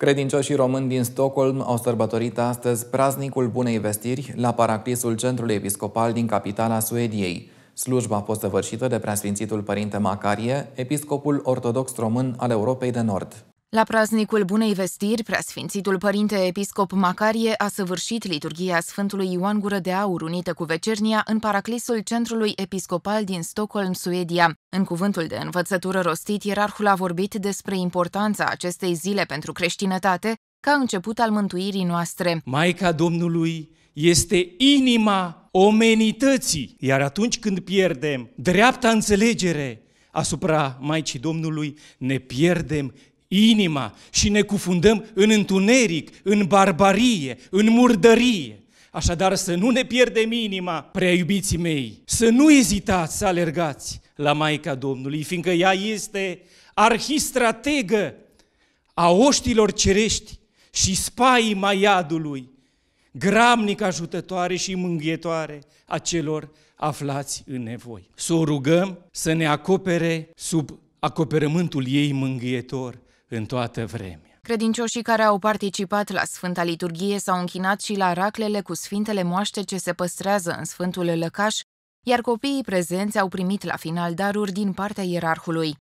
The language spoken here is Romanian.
Credincioșii români din Stockholm au sărbătorit astăzi praznicul Bunei Vestiri la paraclisul Centrului Episcopal din capitala Suediei. Slujba a fost săvârșită de preasfințitul Părinte Macarie, episcopul ortodox român al Europei de Nord. La praznicul Bunei Vestiri, preasfințitul părinte episcop Macarie a săvârșit liturghia Sfântului Ioan Gură de Aur unită cu vecernia în paraclisul centrului episcopal din Stockholm, Suedia. În cuvântul de învățătură rostit, ierarhul a vorbit despre importanța acestei zile pentru creștinătate ca început al mântuirii noastre. Maica Domnului este inima omenității, iar atunci când pierdem dreapta înțelegere asupra Maicii Domnului, ne pierdem inima și ne cufundăm în întuneric, în barbarie, în murdărie. Așadar să nu ne pierdem inima, prea iubiții mei, să nu ezitați să alergați la Maica Domnului, fiindcă ea este arhistrategă a oștilor cerești și spaima iadului, gramnic ajutătoare și mânghietoare a celor aflați în nevoi. Să o rugăm să ne acopere sub acoperământul ei mângâietor în toată vremea. Credincioșii care au participat la Sfânta Liturghie s-au închinat și la raclele cu sfintele moaște ce se păstrează în Sfântul Lăcaș, iar copiii prezenți au primit la final daruri din partea ierarhului.